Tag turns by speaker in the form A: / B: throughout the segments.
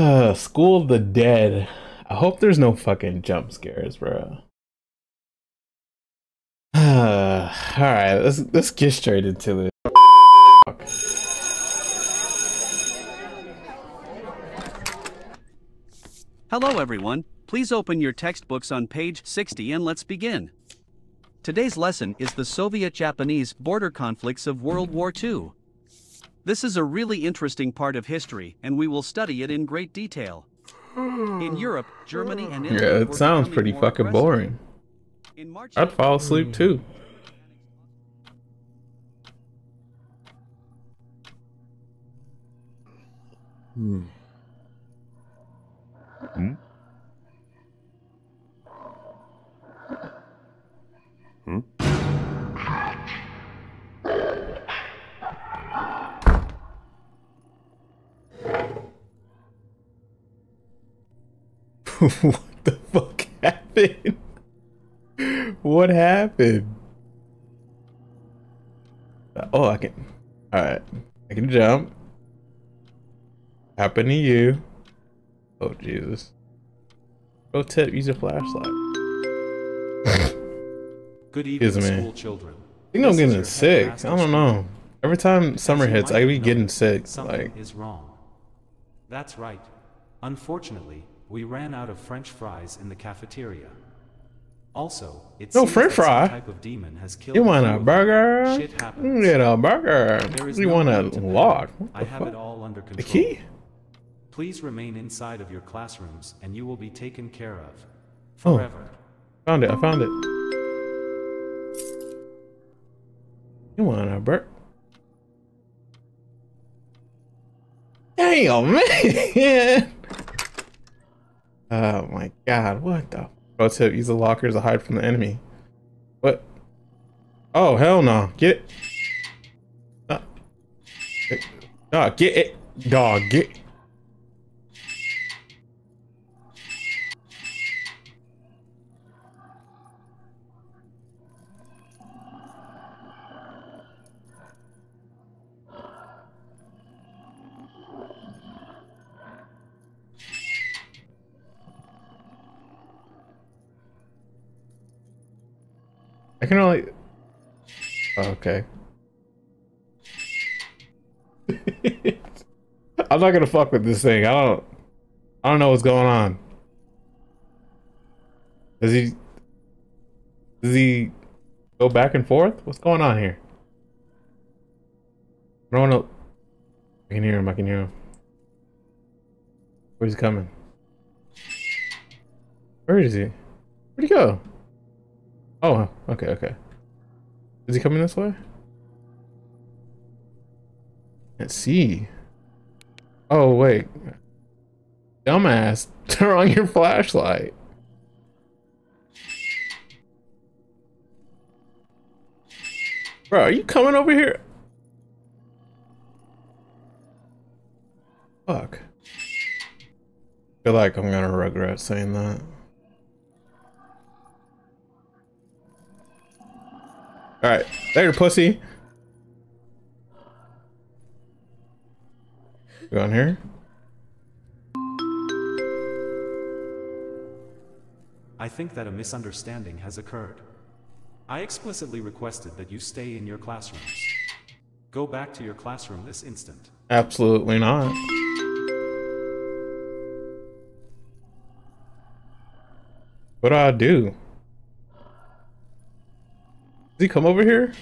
A: Uh, School of the Dead. I hope there's no fucking jump scares, bro. Uh, all right, let's let's get straight into it.
B: Hello everyone, please open your textbooks on page 60 and let's begin. Today's lesson is the Soviet-Japanese border conflicts of World War II. This is a really interesting part of history and we will study it in great detail. In hmm. Europe, Germany and Italy
A: Yeah, it sounds pretty fucking
B: aggressive.
A: boring.
B: In March
A: I'd fall asleep hmm. too. Hmm. what the fuck happened? What happened? Uh, Oh, I can. All right, I can jump. Happen to you? Oh Jesus! Pro tip: use a flashlight.
C: Good evening,
A: me.
C: school children.
A: I think I'm getting sick. I don't know. Every time summer hits, I be getting sick.
C: Something
A: Like,
C: is wrong. That's right. Unfortunately, we ran out of French fries in the cafeteria. Also, it's
A: No French fry?
C: type of demon has killed
A: you want a burger?
C: Shit
A: You
C: happens.
A: Mm, get a burger. You
C: no
A: want a
C: need to panic.
A: log?
C: I
A: the
C: have it all under control.
A: The key?
C: Please remain inside of your classrooms and you will be taken care of.
A: Oh.
C: Forever.
A: Found it. I found it. You want a burger? Damn, man. Oh my god, what the? Pro tip, use the lockers to hide from the enemy. What? Oh, hell no. Get it. Uh, Dog, get it. Dog, get I can only. Oh, okay. I'm not gonna fuck with this thing. I don't. I don't know what's going on. Does he? Does he go back and forth? What's going on here? I don't want to. I can hear him. I can hear him. Where's he coming? Where is he? Where'd he go? Oh, okay, okay. Is he coming this way? Let's see. Oh, wait. Dumbass, turn on your flashlight. Bro, are you coming over here? Fuck. feel like I'm gonna regret saying that. Alright, later, pussy. Go on here.
C: I think that a misunderstanding has occurred. I explicitly requested that you stay in your classrooms. Go back to your classroom this instant.
A: Absolutely not. What do I do? He come over here?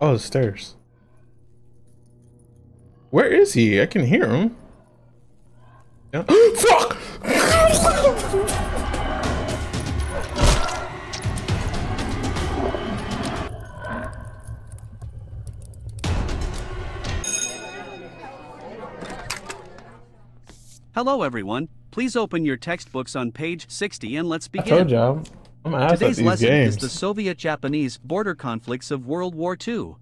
A: Oh, the stairs. Where is he? I can hear him. Yeah. Fuck!
B: Hello everyone, please open your textbooks on page 60 and let's begin.
A: I
B: begin.
A: told y'all. I'm ass at
B: Today's
A: these
B: lesson
A: games.
B: is the Soviet-Japanese border conflicts of World War II.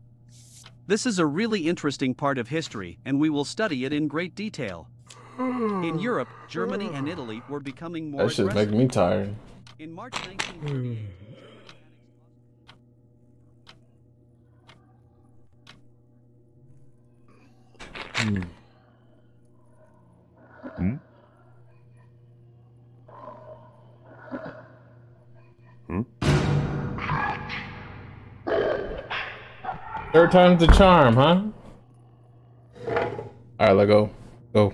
B: This is a really interesting part of history and we will study it in great detail. In hmm. Europe, Germany and Italy were becoming more
A: That shit's
B: aggressive.
A: making me tired.
B: In March 1938,
A: Third time's the charm, huh? Alright, let go. Go.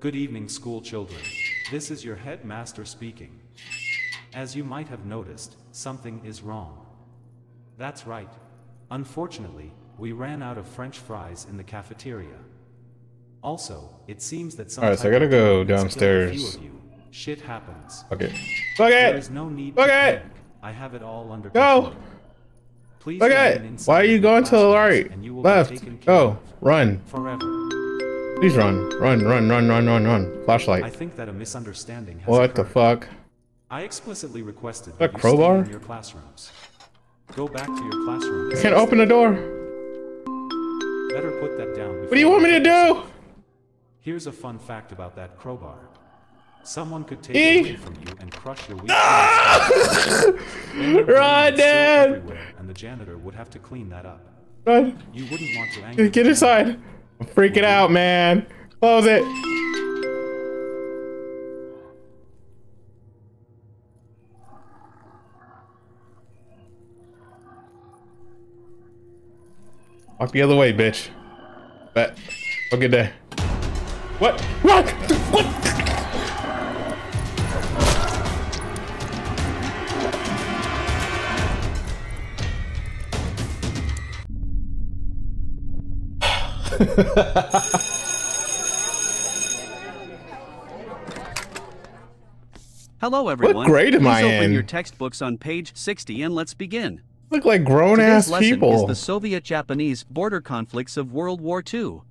C: Good evening, school children. This is your headmaster speaking. As you might have noticed, something is wrong. That's right. Unfortunately, we ran out of French fries in the cafeteria. Also, it seems that some
A: Alright, so I gotta go
C: demon has killed a few
A: downstairs.
C: Shit happens.
A: Okay. Fuck
C: There
A: it!
C: is no need
A: Fuck
C: to
A: it!
C: I have it all under control. Go! Please
A: Fuck
C: remain
A: it! Why are you going to the right?
C: and you will
A: Left. Go. Run.
C: Forever.
A: Please run. Run, run, run, run, run, run.
C: I
A: Flashlight.
C: think that a misunderstanding has
A: What the fuck?
C: I explicitly requested
A: That
C: that
A: crowbar?
C: your classrooms. Go back to your classroom.
A: Can't open the door.
C: Better put that down.
A: What do you want me to do?
C: Here's a fun fact about that crowbar. Someone could take
A: E?
C: it away from you and crush your weak ah! your
A: Run, Dad!
C: everywhere, And the janitor would have to clean that up.
A: Run.
C: You wouldn't want to anger
A: Get inside. I'm freaking out, man. Close it. Walk the other way, bitch. Bet. Have a good day. What? What? What?
B: Hello everyone.
A: What grade am
B: Please
A: I
B: open
A: in?
B: your textbooks on page 60 and let's begin.
A: Look like grown ass
B: Today's lesson
A: people.
B: is the Soviet-Japanese border conflicts of World War II.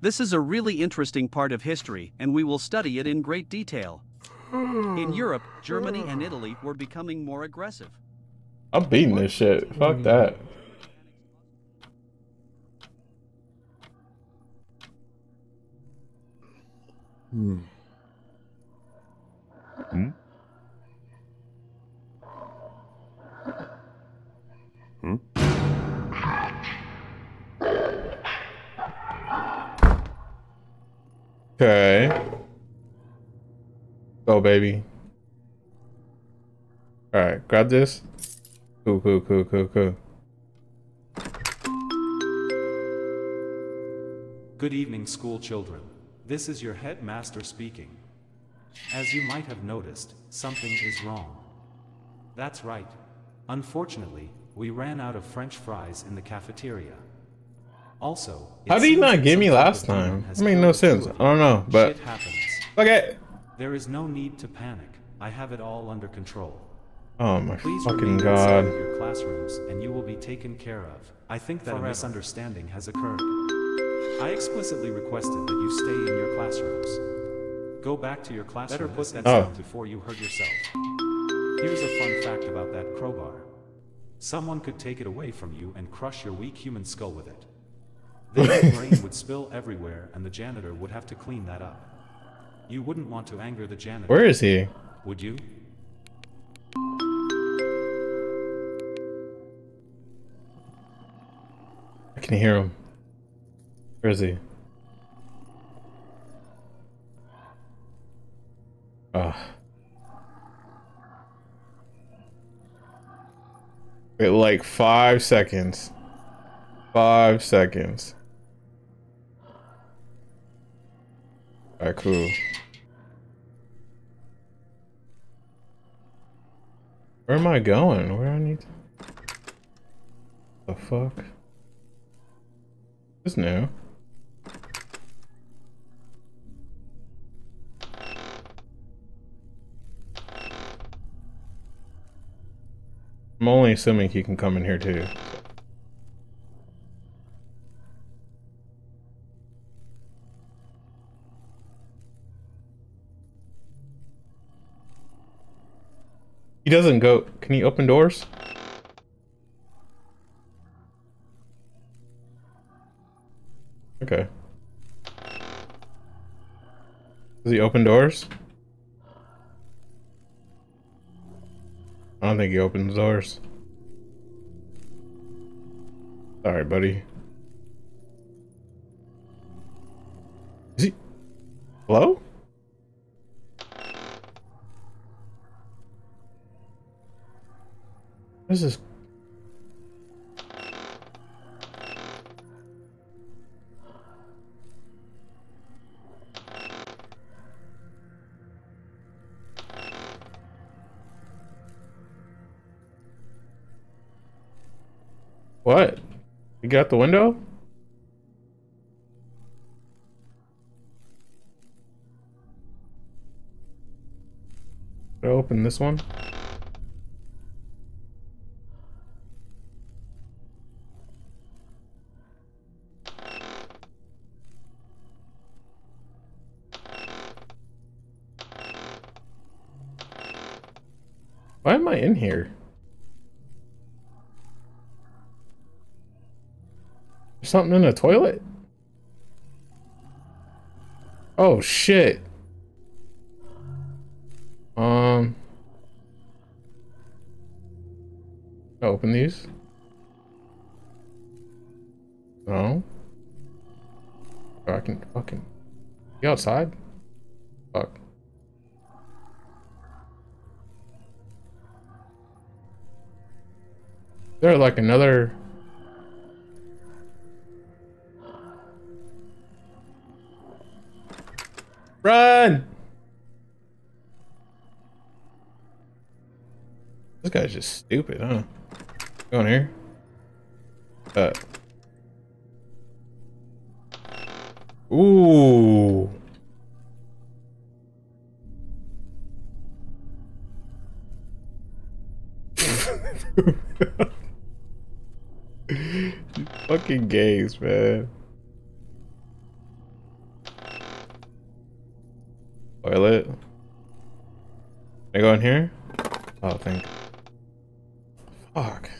B: This is a really interesting part of history, and we will study it in great detail. In Europe, Germany and Italy were becoming more aggressive.
A: I'm beating this shit. Fuck mm. that. Hmm. Hmm? Hmm? Okay. Go, baby. Alright, grab this. Cool, cool, cool, cool, cool.
C: Good evening, school children. This is your headmaster speaking. As you might have noticed, something is wrong. That's right. Unfortunately, we ran out of French fries in the cafeteria. Also,
A: How did you not
C: that
A: give me last time?
C: has
A: That made no sense. I don't know, but-
C: Shit happens.
A: Okay.
C: There is no need to panic. I have it all under control.
A: Oh my
C: Please
A: fucking
C: remain inside
A: god.
C: of your classrooms and you will be taken care of. I think that a misunderstanding has occurred. I explicitly requested that you stay in your classrooms. Go back to your classroom. Better put that
A: Oh.
C: down before you hurt yourself. Here's a fun fact about that crowbar. Someone could take it away from you and crush your weak human skull with it. Then brain would spill everywhere and the janitor would have to clean that up. You wouldn't want to anger the janitor,
A: Where is he?
C: would you?
A: I can hear him. Where is he? Ugh. Wait, like five seconds. Five seconds. Alright, cool. Where am I going? Where I need to... The fuck? This is new. I'm only assuming he can come in here too. He doesn't go. Can he open doors? Okay. Does he open doors? I don't think he opens doors. Sorry, buddy. Is he... Hello? What is is... What? You got the window? Should I open this one? In here? There's something in the toilet? Oh shit. Um open these. No. I can fucking be outside. Fuck. There like another Run! This guy's just stupid, huh? Go in here. Uh. Ooh. Fucking gays, man. Toilet. Can I go in here? Oh, thank. Fuck.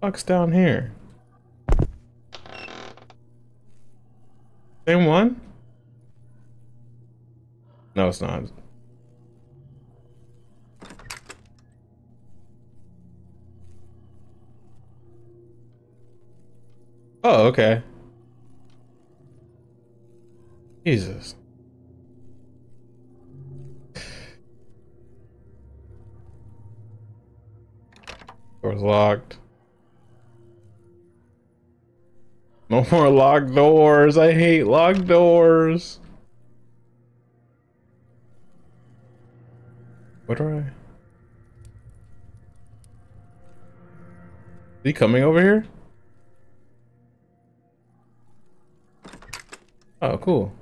A: Fuck's down here. Same one? No, it's not. Oh, okay. Jesus. Door's locked. No more locked doors. I hate locked doors. What do I? Is he coming over here? Oh, cool.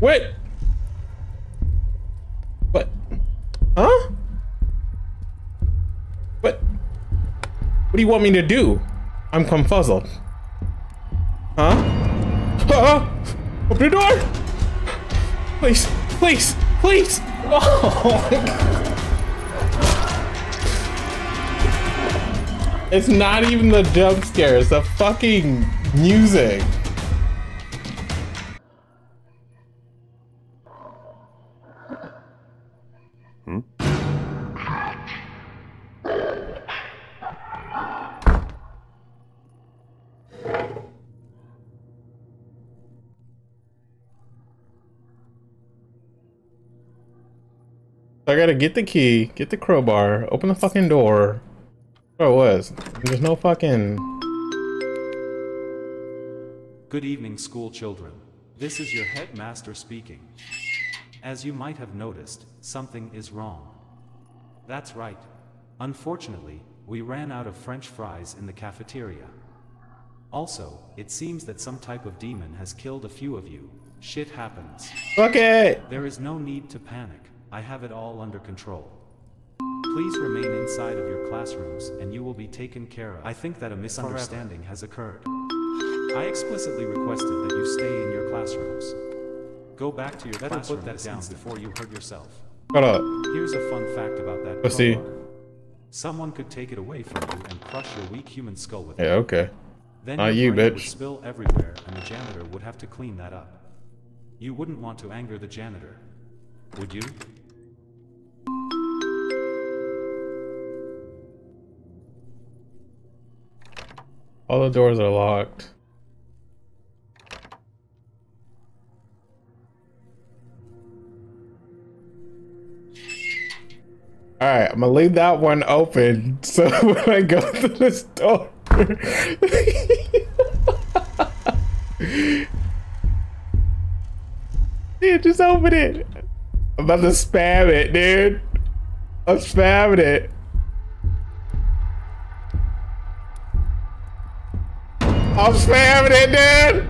A: Wait! What? Huh? What? What do you want me to do? I'm confuzzled. Huh? Ah! Open the door! Please, please, please! Oh It's not even the jump scare, it's the fucking music. Hmm? I gotta get the key, get the crowbar, open the fucking door. It was. There's no fucking...
C: Good evening, school children. This is your headmaster speaking. As you might have noticed, something is wrong. That's right. Unfortunately, we ran out of french fries in the cafeteria. Also, it seems that some type of demon has killed a few of you. Shit happens.
A: Fuck it!
C: There is no need to panic. I have it all under control. Please remain inside of your classrooms and you will be taken care of. I think that a misunderstanding has occurred. I explicitly requested that you stay in your classrooms. Go back to your Better put that down before you hurt yourself.
A: Hold up.
C: Here's a fun fact about that
A: Pussy.
C: crowbar. Someone could take it away from you and crush your weak human skull with it.
A: Yeah, okay.
C: Then
A: Not
C: your
A: you,
C: brain would spill everywhere and the janitor would have to clean that up. You wouldn't want to anger the janitor. Would you?
A: All the doors are locked. All right, I'm gonna leave that one open so when I go to the store. dude, just open it. I'm about to spam it, dude. I'm spamming it. I'm spamming it, dude.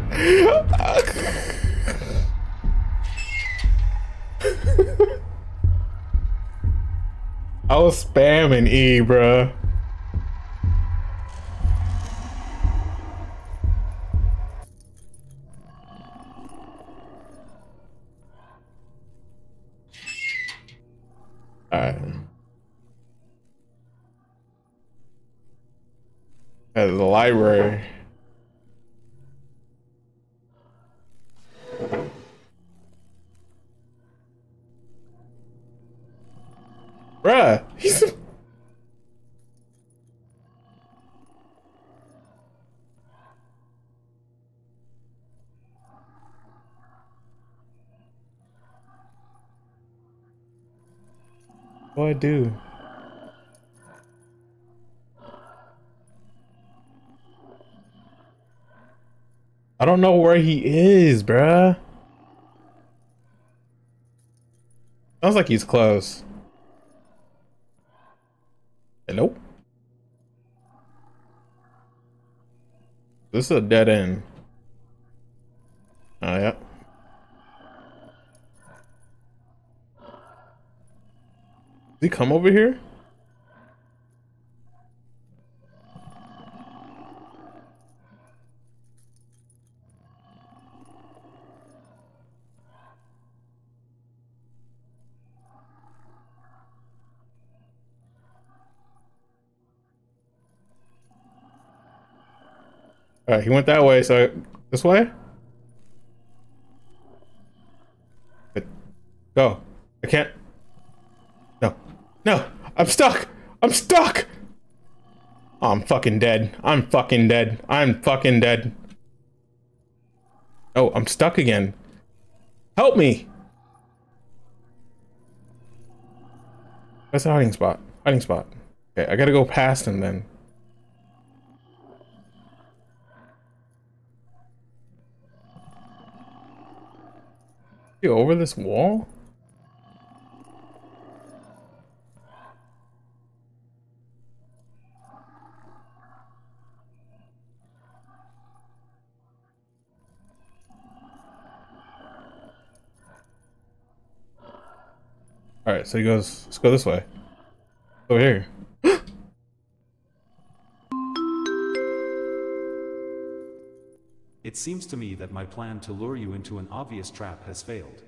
A: I was spamming E, bruh. At the library. Bruh, he's What I do? I don't know where he is, bruh. Sounds like he's close. Hello? This is a dead end. Oh, yeah. Did he come over here? Alright, he went that way, so this way? Go. I can't. No. I'm stuck! I'm stuck! Oh, I'm fucking dead. I'm fucking dead. I'm fucking dead. Oh, I'm stuck again. Help me! That's a hiding spot. Hiding spot. Okay, I gotta go past him then. You over this wall? Alright, so he goes, let's go this way. Over here.
C: It seems to me that my plan to lure you into an obvious trap has failed.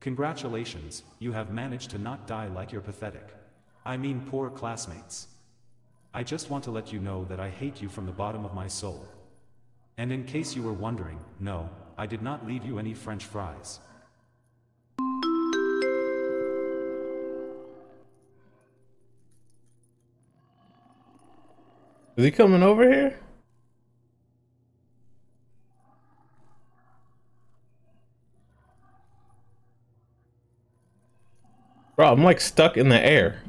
C: Congratulations, you have managed to not die like your pathetic. I mean poor classmates. I just want to let you know that I hate you from the bottom of my soul. And in case you were wondering, no, I did not leave you any french fries.
A: Is he coming over here? Bro, I'm like stuck in the air.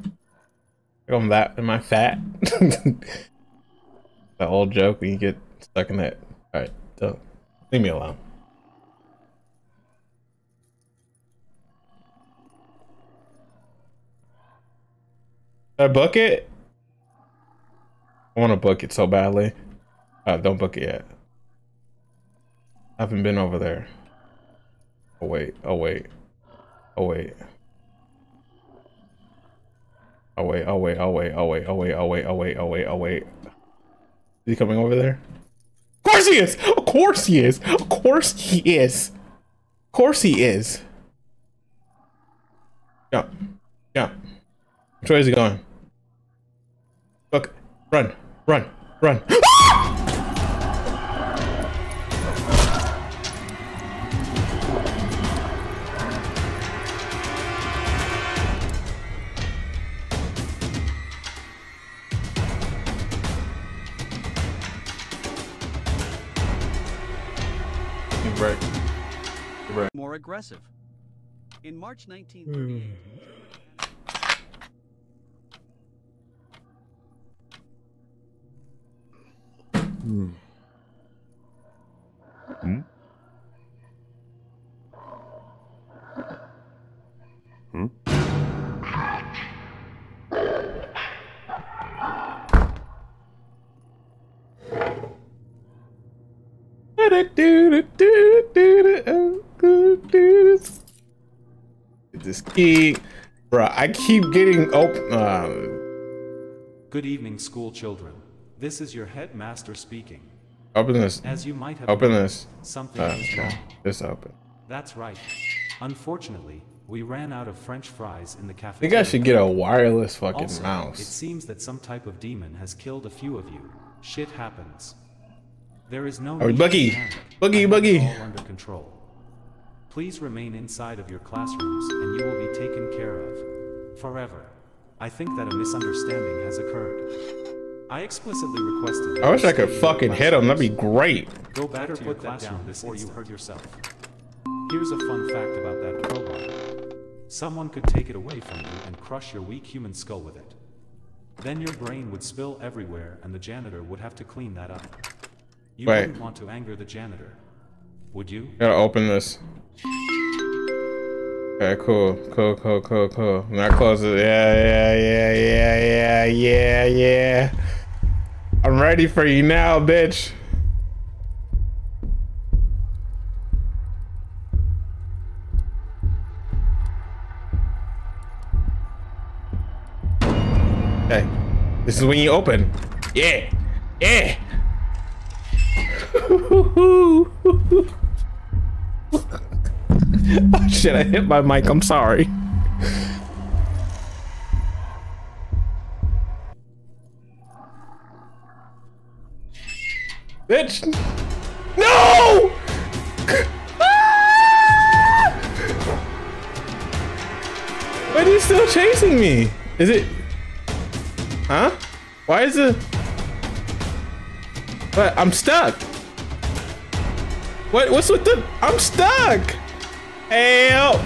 A: I'm that. Am I fat? that old joke when you get stuck in that. All right, don't leave me alone. Book it? I want to book it so badly. Uh, don't book it yet. I haven't been over there. Oh wait, oh wait, oh wait. Oh wait, oh wait, oh wait, oh wait, oh wait, oh wait, oh wait, oh wait, oh wait. Is he coming over there? Of course he is! Of course he is! Of course he is! Of course he is! Yeah. Yeah. Which way is he going? Look. Run. Run, run. Right. Right.
B: More aggressive. In March 1938, hmm.
A: This key, bro. I keep getting open. Um,
C: Good evening, school children. This is your headmaster speaking.
A: open this.
C: As you might have
A: Open this.
C: something
A: Uh,
C: is wrong.
A: This open.
C: That's right. Unfortunately, we ran out of French fries in the
A: I
C: cafeteria.
A: think I should get a wireless fucking
C: Also, It seems that some type of demon has killed a few of you. Shit happens. There is no
A: Oh,
C: need
A: Buggy. Buggy, Buggy.
C: all under control. Please remain inside of your classrooms and you will be taken care of. Forever. I think that a misunderstanding has occurred. I explicitly requested
A: I wish I could
C: stay in your
A: fucking hit him. That'd be great.
C: Go back to your classroom before you hurt yourself. Here's a fun fact about that crowbar. Someone could take it away from you and crush your weak human skull with it. Then your brain would spill everywhere and the janitor would have to clean that up. You
A: Wait.
C: wouldn't want to anger the janitor, would you?
A: Gotta open this. Okay, cool, cool, cool, cool, cool. Now close it. Yeah, yeah, yeah, yeah, yeah, yeah, yeah. I'm ready for you now, bitch. Okay, this is when you open. Yeah, yeah. Oh shit, I hit my mic. I'm sorry. Bitch. No! Ah! Why are you still chasing me? Is it... Huh? Why is it... But I'm stuck. What? What's with the... I'm stuck. Help!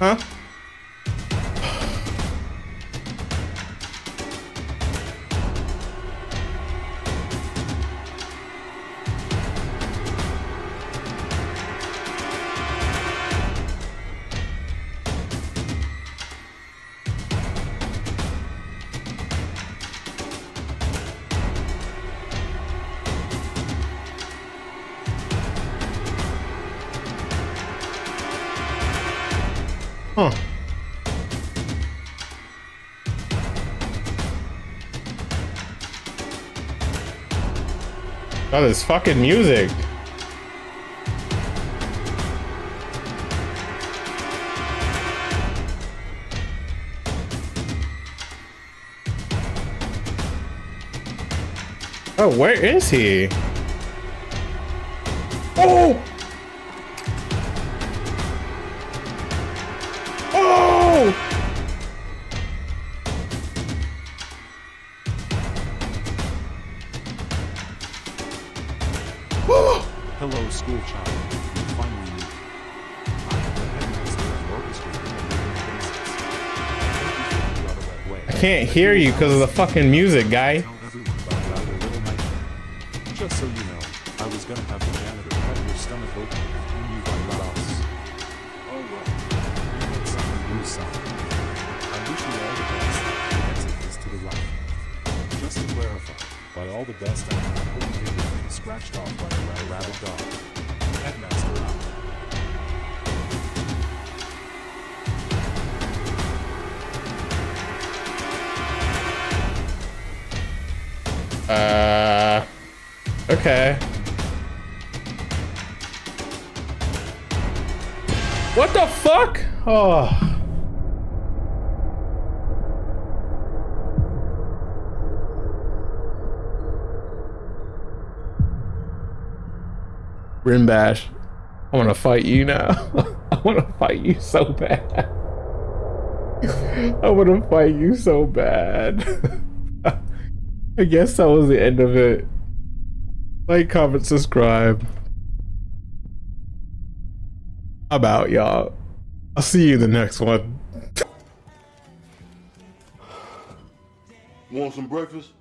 A: Huh. That is fucking music. Oh, where is he? Oh! Can't hear you because of the fucking music, guy.
C: Tell everyone about our little nightmare. Just so you know, I was gonna have the janitor cut your stomach open and you by rouse. Oh well, you win some and lose. I wish you all the best. The exit is to the right. Just to clarify, by all the best I mean I hope you get scratched off by a ra- rabid dog. Headmaster out.
A: Uh, okay. What the fuck? Oh. Rinbash, I want to fight you now. I want to fight you so bad. I want to fight you so bad. I guess that was the end of it. Like, comment, subscribe. I'm out, y'all. I'll see you in the next one.
D: Want some breakfast?